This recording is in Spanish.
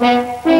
Música